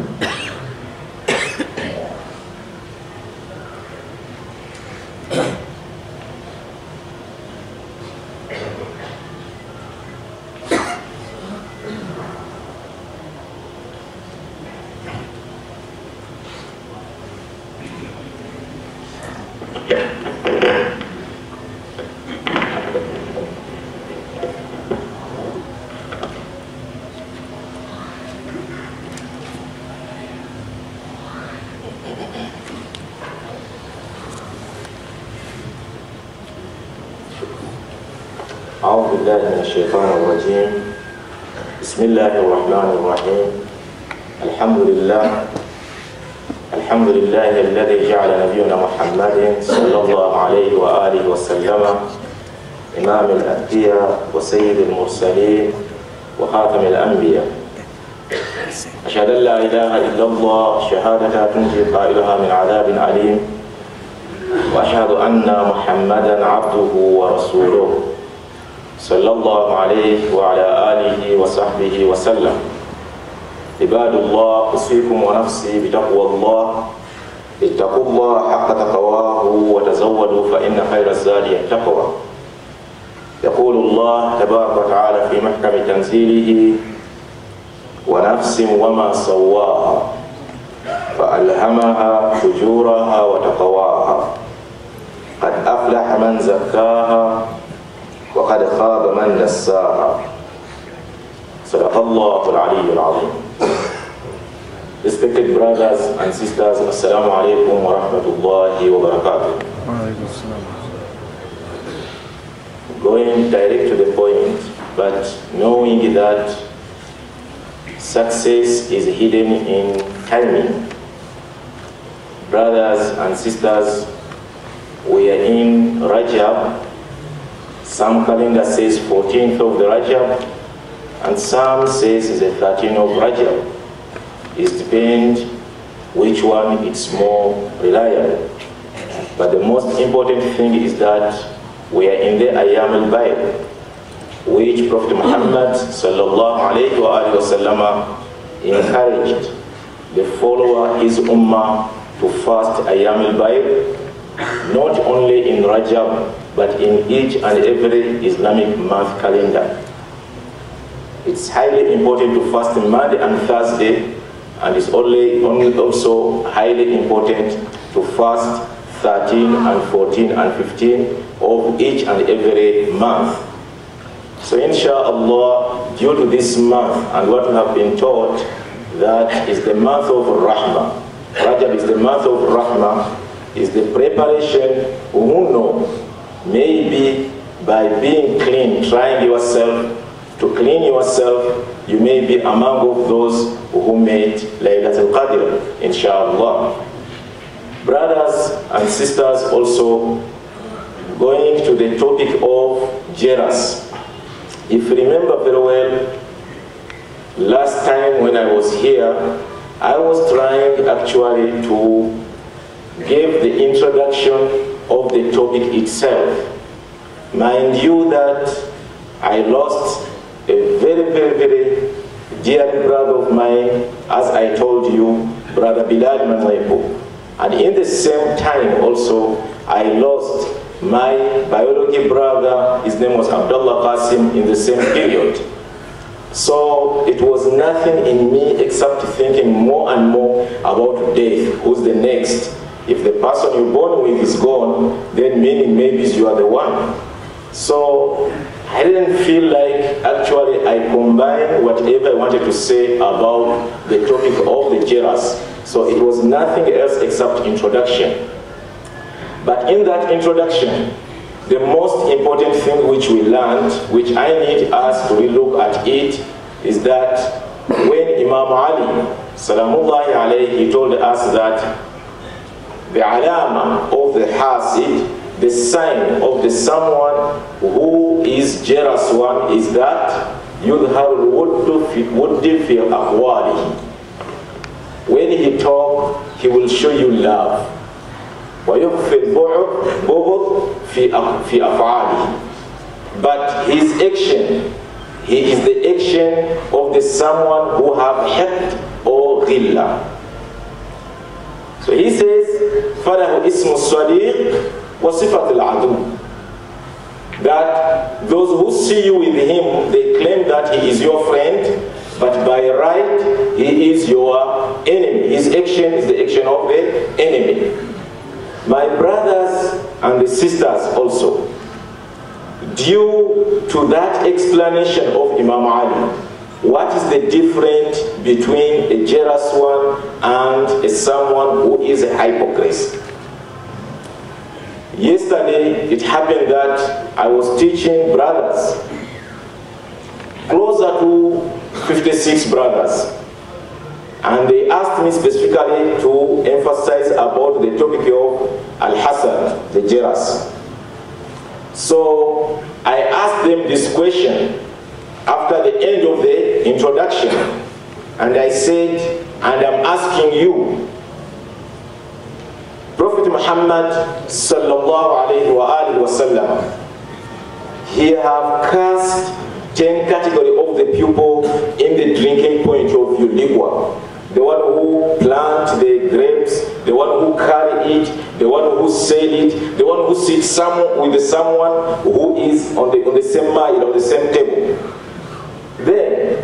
Yeah. بالله من الشيطان الرجيم. بسم الله الرحمن الرحيم. الحمد لله الحمد لله الذي جعل نبينا محمد صلى الله عليه وآله وسلم إمام الأنبياء وسيد المرسلين وخاتم الأنبياء. أشهد أن لا إله إلا الله شهادة تنجي قائلها من عذاب أليم. وأشهد أن محمدا عبده ورسوله. صلى الله عليه وعلى آله وصحبه وسلم. عباد الله أوصيكم ونفسي بتقوى الله. اتقوا الله حق تقواه وتزودوا فإن خير الزاد التقوى. يقول الله تبارك وتعالى في محكم تنزيله ونفس وما سواها فألهمها فجورها وتقواها. قد أفلح من زكاها وقد خاب من دساها صدق الله العلي العظيم Respected brothers and sisters, Assalamu alaikum wa rahmatullahi wa barakatuh. Going direct to the point, but knowing that success is hidden in timing. Brothers and sisters, we are in Rajab, some calendar says 14th of the Rajab, and some says it's the 13th of Rajab. It depends which one is more reliable. But the most important thing is that we are in the Ayyam al-Bayr, which Prophet Muhammad sallallahu alayhi wa sallam encouraged the follower, his ummah, to fast Ayyam al-Bayr, not only in Rajab, but in each and every Islamic month calendar. It's highly important to fast Monday and Thursday, and it's only, only also highly important to fast 13 and 14 and 15 of each and every month. So inshallah, due to this month and what we have been taught, that is the month of Rahmah. Rajab is the month of Rahmah, is the preparation, who know, maybe by being clean, trying yourself to clean yourself, you may be among those who made Laylatul Qadr, inshallah. Brothers and sisters also going to the topic of Jeras. If you remember very well, last time when I was here, I was trying actually to give the introduction of the topic itself. Mind you that I lost a very, very, very dear brother of mine, as I told you, Brother Bilal Manwaipo. And in the same time also, I lost my biology brother, his name was Abdullah Qasim, in the same period. So it was nothing in me except thinking more and more about death, who's the next. If the person you're born with is gone, then meaning maybe you are the one. So I didn't feel like actually I combined whatever I wanted to say about the topic of the Jeras. So it was nothing else except introduction. But in that introduction, the most important thing which we learned, which I need us to look at it, is that when Imam Ali, Salamullahi alayhi, he told us that the alama of the hasid, the sign of the someone who is jealous one is that يظهر الود في الود في أقواله. When he talk, he will show you love. ويخفي البغض في في أفعاله. But his action, he is the action of the someone who have helped or of ghilla. So he says, فَلَهُ اسم الصَّدِيقِ وَصِفَةِ الْعَدُوِ That those who see you with him, they claim that he is your friend, but by right, he is your enemy. His action is the action of the enemy. My brothers and the sisters also, due to that explanation of Imam Ali, what is the difference between a jealous one and a someone who is a hypocrite? Yesterday, it happened that I was teaching brothers, closer to 56 brothers, and they asked me specifically to emphasize about the topic of Al-Hasad, the jealous. So I asked them this question after the end of the introduction. And I said, and I'm asking you, Prophet Muhammad sallallahu alayhi wa alihi wasallam, he have cast 10 category of the people in the drinking point of your. The one who plant the grapes, the one who carry it, the one who sell it, the one who sits some with someone who is on the, on the same mile, on the same table. Then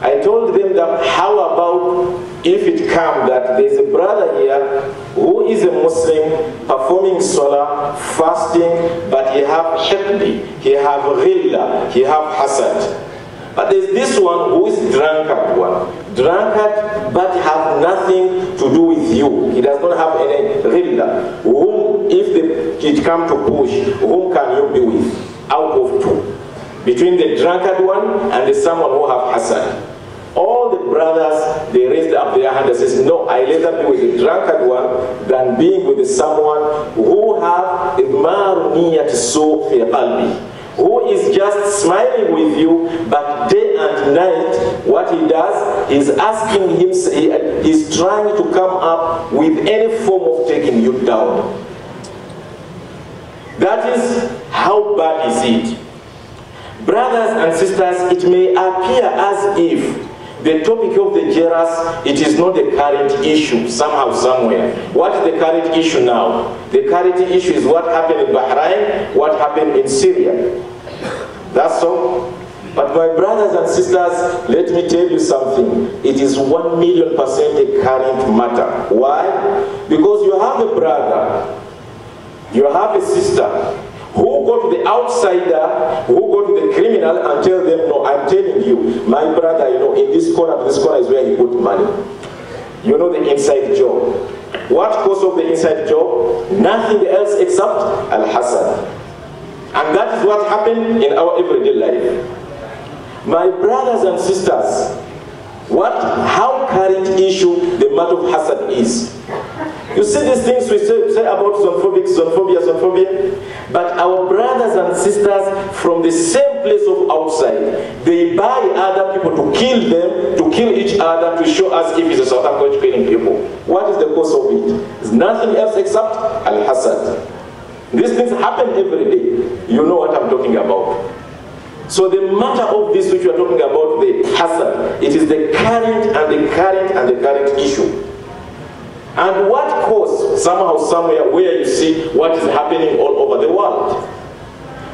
I told them that how about if it come that there's a brother here who is a Muslim performing salah, fasting, but he have hiqdi, he have ghilla, he have hasad. But there's this one who is drunkard one. Drunkard but have nothing to do with you. He does not have any ghilla. Whom, if the, it come to push, whom can you be with? Out of two between the drunkard one and the someone who have hasad. All the brothers, they raised up their hand and says, no, I rather be with the drunkard one than being with someone who have idmar niyat so fi who is just smiling with you, but day and night, what he does is asking him, he's trying to come up with any form of taking you down. That is how bad is it. Brothers and sisters, it may appear as if the topic of the jealous, it is not the current issue somehow, somewhere. What is the current issue now? The current issue is what happened in Bahrain, what happened in Syria. That's all. But my brothers and sisters, let me tell you something. It is one million percent a current matter. Why? Because you have a brother, you have a sister, who go to the outsider, who go to the criminal and tell them, no, I'm telling you, my brother, you know, in this corner, this corner is where he put money. You know the inside job. What cause of the inside job? Nothing else except Al-Hasad. And that is what happened in our everyday life. My brothers and sisters, what, how current issue the matter of hasad is. You see these things we say, say about xenophobic, xenophobia, xenophobia? But our brothers and sisters from the same place of outside, they buy other people to kill them, to kill each other, to show us if it's a South African killing people. What is the cause of it? It's nothing else except al-hasad. These things happen every day. You know what I'm talking about. So the matter of this which we are talking about, the hasad, it is the current and the current and the current issue. And what cause, somehow, somewhere, where you see what is happening all over the world.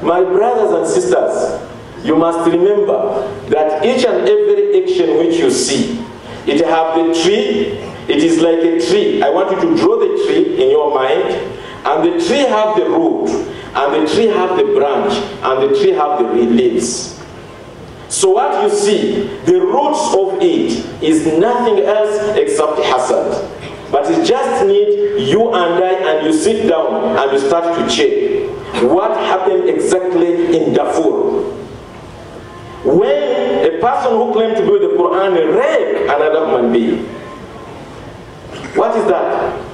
My brothers and sisters, you must remember that each and every action which you see, it have the tree, it is like a tree. I want you to draw the tree in your mind, and the tree have the root, and the tree have the branch, and the tree have the leaves. So what you see, the roots of it is nothing else except hasad. But it just needs you and I and you sit down and you start to check what happened exactly in Darfur. When a person who claimed to be the Quran raped another human being. What is that?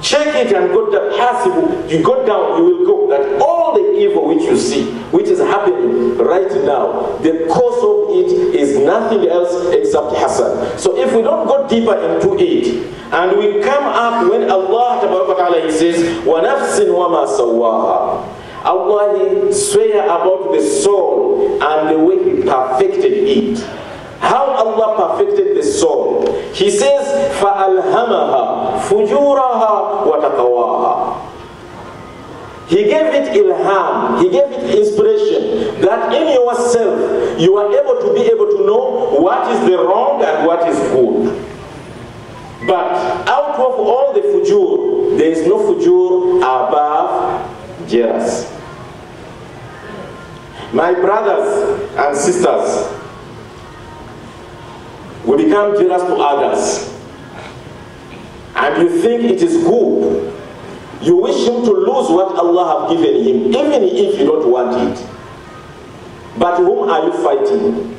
Check it and go down. Possible. You go down, you will go that all the evil which you see, which is happening right now, the cause of it is nothing else except hasad. So if we don't go deeper into it, and we come up when Allah Ta'ala says, وَنَفْسٍ وَمَا سَوَّاهَا Allah he swear about the soul and the way He perfected it. How Allah perfected the soul. He says, فَأَلْهَمَهَا فُجُورَهَا وَتَقَوَاهَا he gave it ilham, he gave it inspiration that in yourself you are able to be able to know what is the wrong and what is good. But out of all the fujur, there is no fujur above jealous. My brothers and sisters, we become jealous to others. And you think it is good you wish him to lose what Allah have given him, even if you don't want it. But whom are you fighting?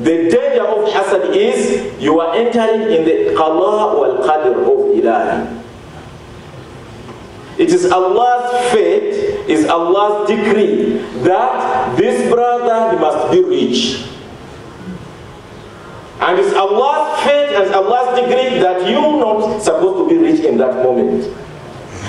The danger of hasad is you are entering in the qada wal qadr of ilahi. It is Allah's fate, is Allah's decree that this brother must be rich. And it's Allah's fate and Allah's decree that you're not supposed to be rich in that moment.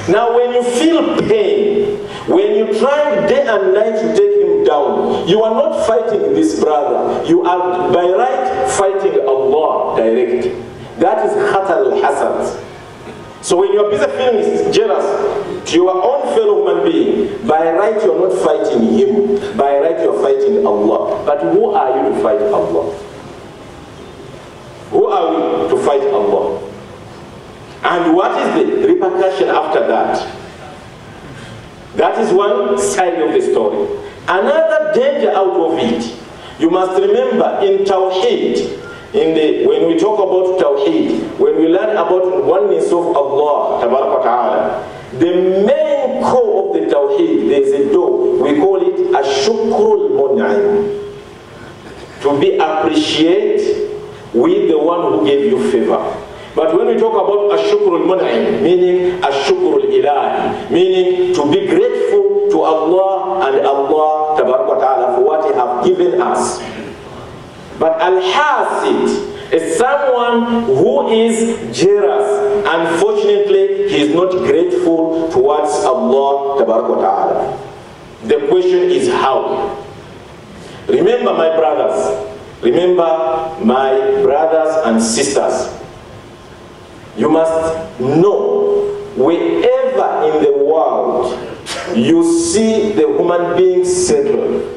Now, when you feel pain, when you try day and night to take him down, you are not fighting this brother. You are by right fighting Allah directly. That is khatar al-hasad. So when you are busy feeling jealous to your own fellow human being, by right you are not fighting him. By right you are fighting Allah. But who are you to fight Allah? Who are we to fight Allah? And what is the repercussion after that? That is one side of the story. Another danger out of it, you must remember in Tawheed, in the, when we talk about Tawheed, when we learn about oneness of Allah, ta'ala, the main core of the Tawheed, there is a door, we call it Ashukrul Mun'im. To be appreciated with the one who gave you favor. But when we talk about ashukrul mun'im, meaning ashukrul ilahi, meaning to be grateful to Allah and Allah ta'ala for what He have given us. But al-hasid is someone who is jealous. Unfortunately, he is not grateful towards Allah ta'ala. The question is how? Remember my brothers, remember my brothers and sisters, you must know wherever in the world you see the human being settled.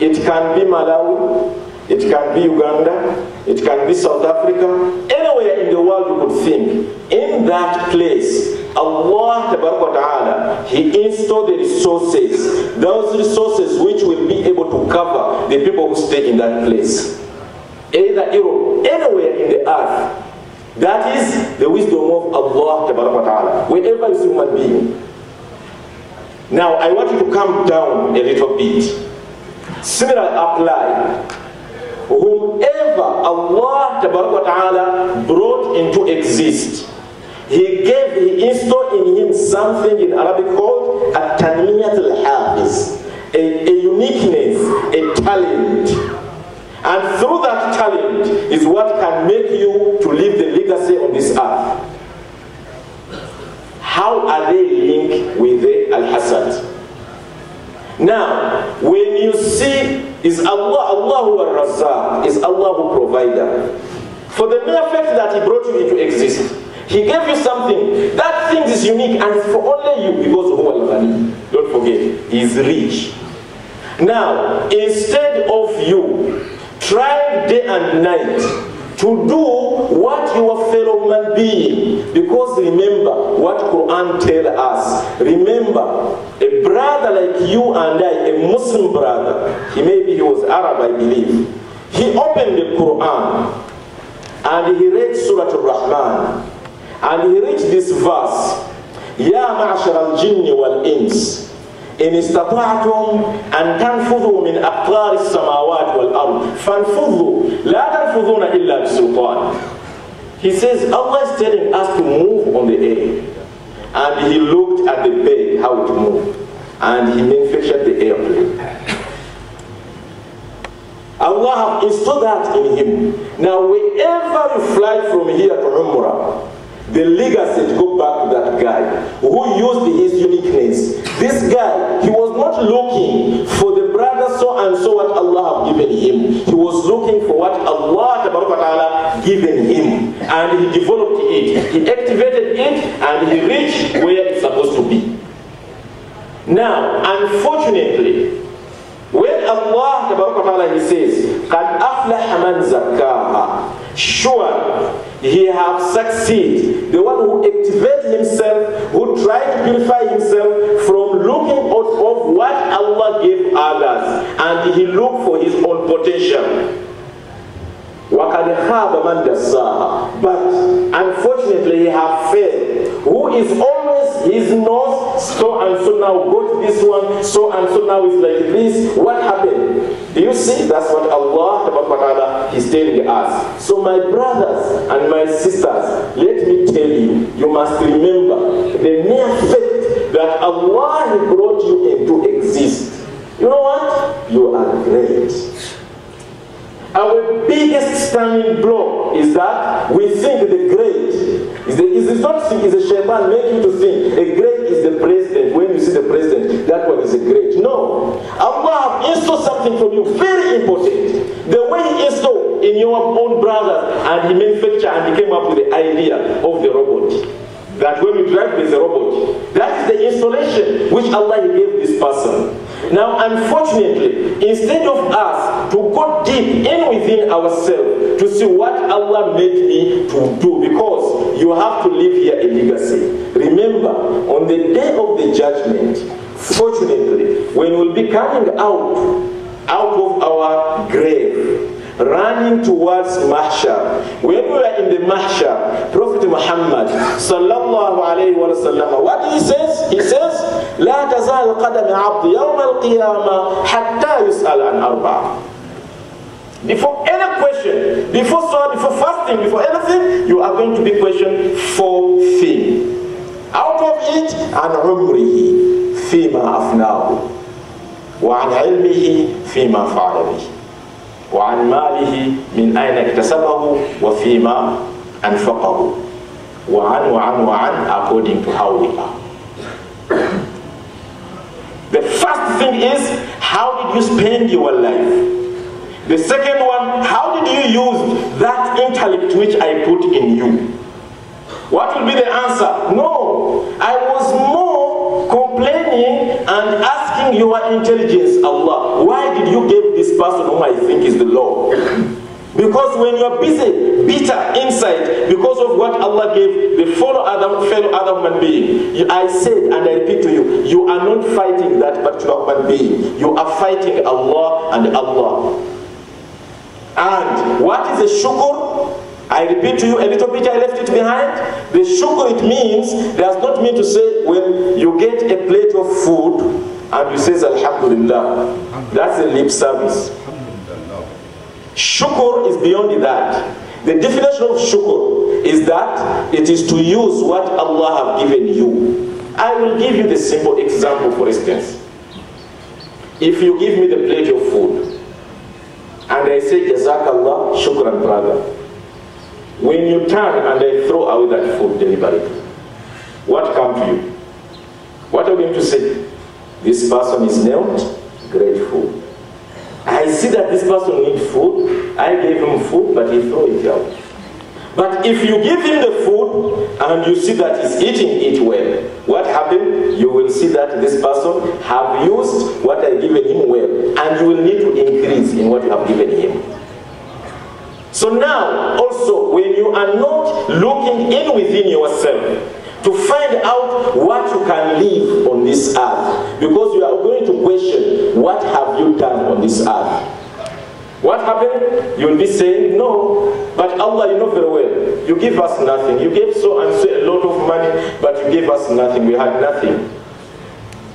It can be Malawi, it can be Uganda, it can be South Africa, anywhere in the world you could think. In that place, Allah Ta'ala, He installed the resources, those resources which will be able to cover the people who stay in that place. Either Europe, anywhere in the earth, that is the wisdom of Allah Ta'ala. Wherever is human being. Now I want you to come down a little bit. Similar apply. Whomever Allah Ta'ala brought into exist, He gave, He installed in him something in Arabic called a tanmiyat al-hafiz, a, a uniqueness, a talent. And through that challenge is what can make you to leave the legacy on this earth. How are they linked with the Al-Hasad? Now, when you see, is Allah, Allah who Razzaq, is Allah who provider. For the mere fact that He brought you into existence, He gave you something. That thing is unique and it's for only you because of Al-Ghani. Don't forget, He is rich. Now, instead of you Try day and night to do what your fellow man be, Because remember what Quran tell us. Remember, a brother like you and I, a Muslim brother, he maybe he was Arab, I believe. He opened the Quran and he read Surah Al-Rahman and he read this verse. Ya ma'ashar al-jinni wal-ins. إن استطعتم أن تنفذوا من أقطار السماوات والأرض فانفذوا لا تنفذون إلا بسلطان He says Allah is telling us to move on the air and he looked at the bed how it moved and he manufactured the airplane Allah have installed that in him now wherever you fly from here to Umrah the legacy to go back to that guy who used his uniqueness. This guy, he was not looking for the brother so and so what Allah have given him. He was looking for what Allah ta'ala given him. And he developed it. He activated it and he reached where it's supposed to be. Now, unfortunately, Allah Ta'ala, he says, قَدْ أَفْلَحَ مَنْ زَكَّاهَا Sure, he have succeeded. The one who activates himself, who tries to purify himself from looking out of what Allah gave others, and he look for his own potential. وَقَدْ خَابَ مَنْ دَسَّاهَا But unfortunately he have failed. Who is always his nose, so and so now got this one, so and so now is like this. What happened? Do you see? That's what Allah Ta'ala is telling us. So my brothers and my sisters, let me tell you, you must remember the mere fact that Allah brought you into existence. You know what? You are great. Our biggest standing block is that we think the great is, the, is not think is a make you to think a great is the president. When you see the president, that one is a great. No. Allah installed something from you very important. The way he installed in your own brother and he manufactured and he came up with the idea of the robot. That when you drive there's a robot. That is the installation which Allah gave this person. Now, unfortunately, instead of us to go deep in within ourselves to see what Allah made me to do, because you have to leave here a legacy. Remember, on the day of the judgment, fortunately, when we'll be coming out, out of our grave, running towards mahshar. When we are in the mahshar, Prophet Muhammad sallallahu alayhi wa sallam, what he says? He says, لا تزال قدم عبد يوم القيامة حتى يسأل عن أربعة. Before any question, before salah, before fasting, before anything, you are going to be questioned for things. Out of it, عن عمره فيما أفناه وعن علمه فيما فعل به. وعن ماله من أين اكتسبه وفيما أنفقه وعن وعن وعن according to how we are. The first thing is how did you spend your life? The second one, how did you use that intellect which I put in you? What will be the answer? No, I was more complaining and asking your intelligence, Allah, why did you give this person whom I think is the Lord? Because when you are busy, bitter inside, because of what Allah gave the fellow Adam, fellow other human being, I said and I repeat to you, you are not fighting that particular human being. You are fighting Allah and Allah. And what is a shukr? I repeat to you a little bit, I left it behind. The shukr, it means, does not mean to say when you get a plate of food and you say Alhamdulillah. That's a lip service. Shukr is beyond that. The definition of shukr is that it is to use what Allah have given you. I will give you the simple example for instance. If you give me the plate of food and I say Jazakallah, shukran brother. When you turn and I throw away that food deliberately, what comes to you? What are you going to say? This person is not grateful. I see that this person needs food. I gave him food, but he threw it out. But if you give him the food and you see that he's eating it well, what happened? You will see that this person have used what I have given him well, and you will need to increase in what you have given him. So now, also, when you are not looking in within yourself, to find out what you can live on this earth. Because you are going to question, what have you done on this earth? What happened? You will be saying, no, but Allah, you know very well, you give us nothing. You gave so and so a lot of money, but you gave us nothing. We had nothing.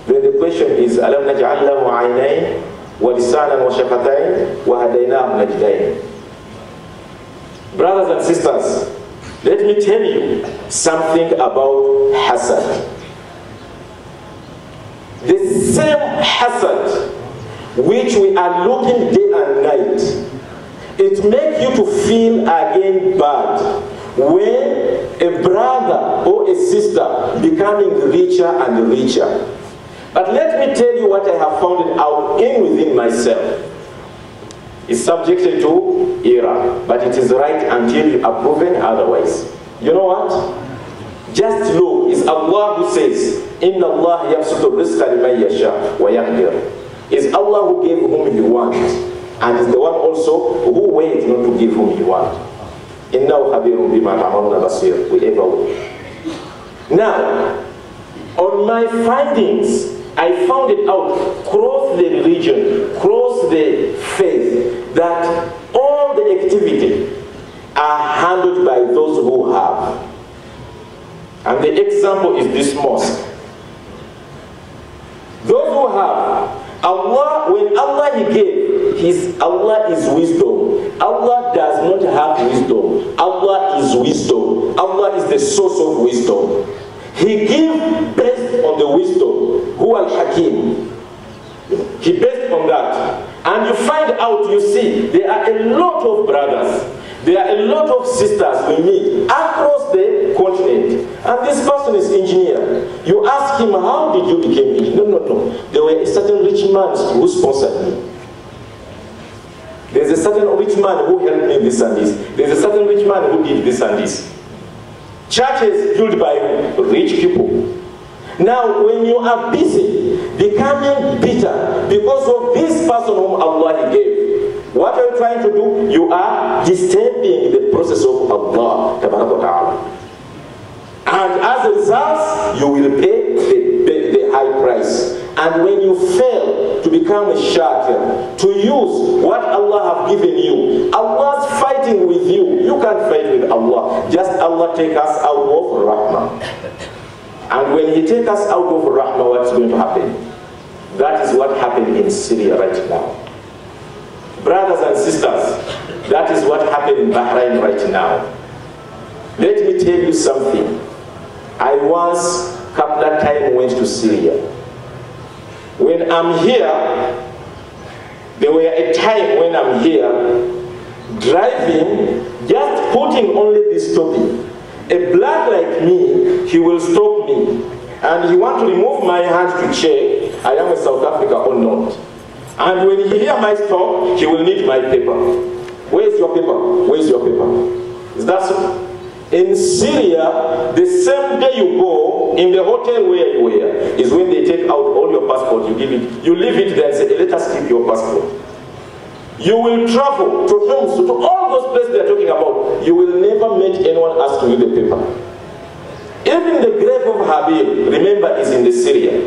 Then the question is, أَلَمْ نَجْعَلْ لَهُ عَيْنَيْنِ وَلِسَانًا وَشَفَتَيْنِ وَهَدَيْنَاهُ نَجْدَيْنِ Brothers and sisters, let me tell you something about hasad. The same hazard which we are looking day and night it makes you to feel again bad when a brother or a sister becoming richer and richer. But let me tell you what I have found out in within myself. is subjected to error, but it is right until you are proven otherwise. You know what? Just know it's Allah who says, Inna Allah yabsutu rizqa liman yasha wa yaqdir. It's Allah who gave whom he wants, and is the one also who waits not to give whom he wants. Innahu khabirun bima ta'maluna basir. We ever will. Now, on my findings, I found it out cross the religion, cross the faith, that all the activity are handled by those who have. And the example is this mosque. Those who have, Allah, when Allah He gave, His Allah is wisdom. Allah does not have wisdom. Allah is wisdom. Allah is the source of wisdom. He gave based on the wisdom. Who al Hakim. He based on that. And you find out, you see, there are a lot of brothers there are a lot of sisters we meet across the continent. And this person is engineer. You ask him, how did you become engineer? Were a certain rich man who sponsored me. There's a certain rich man who helped me this and this. There's a certain rich man who did this and this. Churches built by rich people. Now, when you are busy becoming bitter because of this person whom Allah gave, what are you trying to do? You are disturbing the process of Allah. And as a result, you will pay And when you fail to become a shakir, to use what Allah have given you, Allah's fighting with you. You can't fight with Allah. Just Allah take us out of Rahmah. And when He take us out of Rahmah, what's going to happen? That is what happened in Syria right now. Brothers and sisters, that is what happened in Bahrain right now. Let me tell you something. I once, couple of time, went to Syria. When I'm here, there were a time when I'm here, driving, just putting only this topic. A black like me, he will stop me. And he want to remove my hand to check, I am a South Africa or not. And when he hear my stop, he will need my paper. Where is your paper? Where is your paper? Is that so? In Syria, the same day you go, in the hotel where you were, is when they take out all your passport, you give it, you leave it there and say, let us keep your passport. You will travel to to all those places they are talking about. You will never meet anyone asking you the paper. Even the grave of Habib, remember, is in the Syria.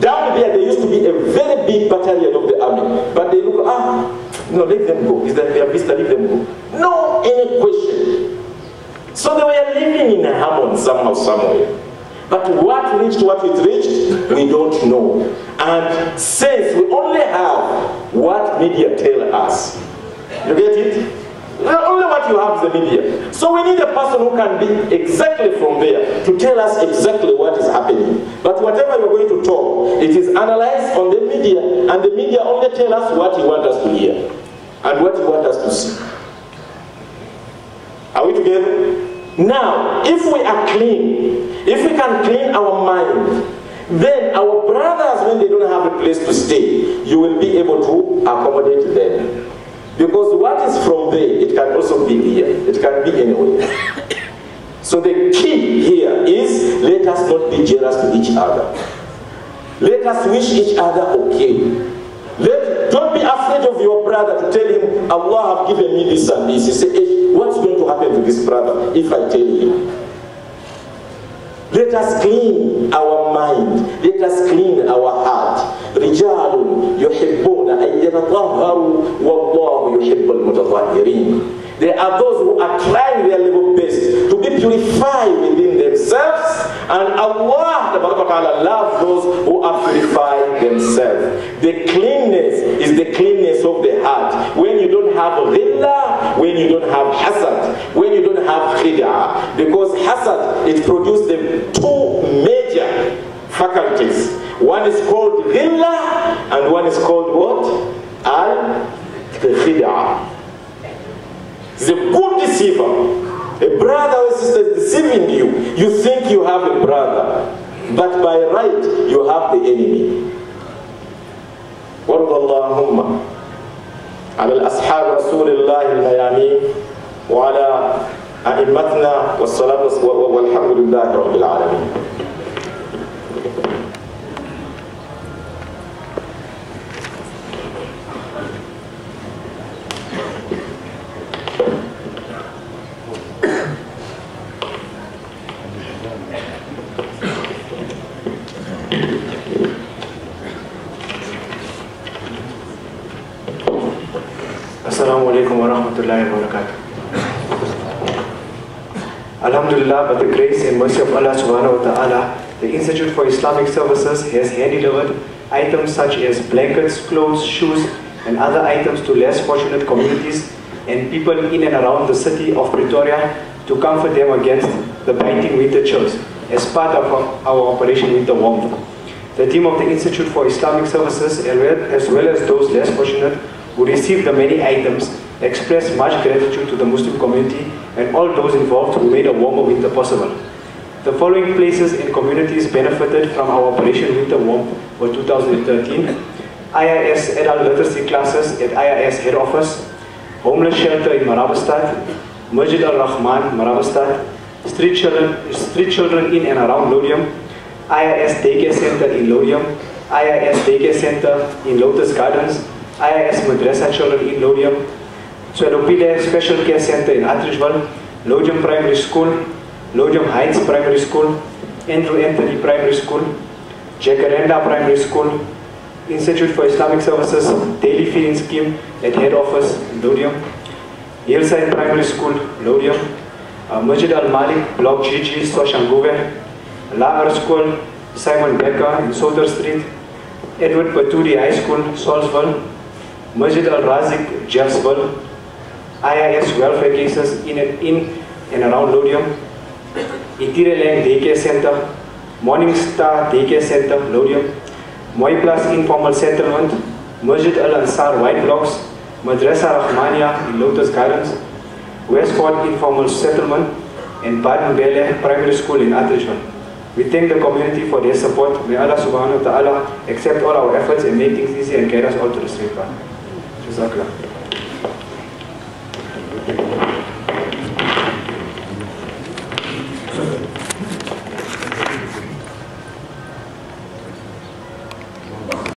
Down there, there used to be a very big battalion of the army. But they look, ah, no, let them go. Is that their business? Let them go. No any question. So they were living in a harmony somehow, somewhere. But what reached what it reached, we don't know. And since we only have what media tell us, you get it? Only what you have is the media. So we need a person who can be exactly from there to tell us exactly what is happening. But whatever you're going to talk, it is analyzed on the media, and the media only tell us what you want us to hear and what you want us to see. Are we together? Now, if we are clean, if we can clean our mind, then our brothers, when they don't have a place to stay, you will be able to accommodate them. Because what is from there, it can also be here. It can be anywhere. So the key here is let us not be jealous to each other. Let us wish each other okay. Let, don't be afraid of your brother to tell him, Allah have given me this and this. You say, hey, what's going to happen to this brother if I tell him? Let us clean our mind. Let us clean our heart. رجال يحبون أن يتطهروا والله يحب المتطهرين. There are those who are trying their level best to be purified within themselves, and Allah Ta'ala loves those who are themselves. The cleanness is the cleanness of the heart. When you don't have ghillah, when you don't have hasad, when you don't have khid'ah, because hasad, it produces the two major faculties. One is called ghillah, and one is called what? Al-khid'ah. He's a good deceiver. A brother or sister is deceiving you. You think you have a brother, but by right you have the enemy. وارض اللهم على الأصحاب رسول الله الميامين وعلى أئمتنا والصلاة والحمد لله رب العالمين mercy of Allah subhanahu wa ta'ala, the Institute for Islamic Services has hand-delivered items such as blankets, clothes, shoes, and other items to less fortunate communities and people in and around the city of Pretoria to comfort them against the biting winter chills as part of our Operation Winter Warmth. The team of the Institute for Islamic Services, as well as those less fortunate, who received the many items, express much gratitude to the Muslim community and all those involved who made a warmer winter possible. The following places and communities benefited from our Operation Winter Warmth for 2013. IIS adult literacy classes at IIS head office, homeless shelter in Marabastad, Masjid al-Rahman, Marabastad, street children, street children in and around Laudium, IIS daycare center in Laudium, IIS daycare center in Lotus Gardens, IIS Madrasa Children in Laudium, Swelopile Special Care Center in Atteridgeville, Laudium Primary School, Laudium Heights Primary School, Andrew Anthony Primary School, Jacaranda Primary School, Institute for Islamic Services Daily Feeding Scheme at Head Office Laudium, Hillside Primary School, Laudium, uh, Masjid Al-Malik, Block GG, Soshanguve, Lager School, Simon Becker in Soder Street, Edward Phatudi High School, Saulsville, Masjid Al-Razik, Jeffsville, IIS welfare cases in and, in and around Laudium, Itire Lane Daycare Center, Morning Star Daycare Center, Laudium, Moi Plus Informal Settlement, Masjid Al-Ansar White Blocks, Madrasa Rahmania in Lotus Gardens, Westport Informal Settlement, and Baden Bele Primary School in Atteridgeville. We thank the community for their support. May Allah subhanahu wa ta'ala accept all our efforts and make things easy and guide us all to the straight path. Jazakallah.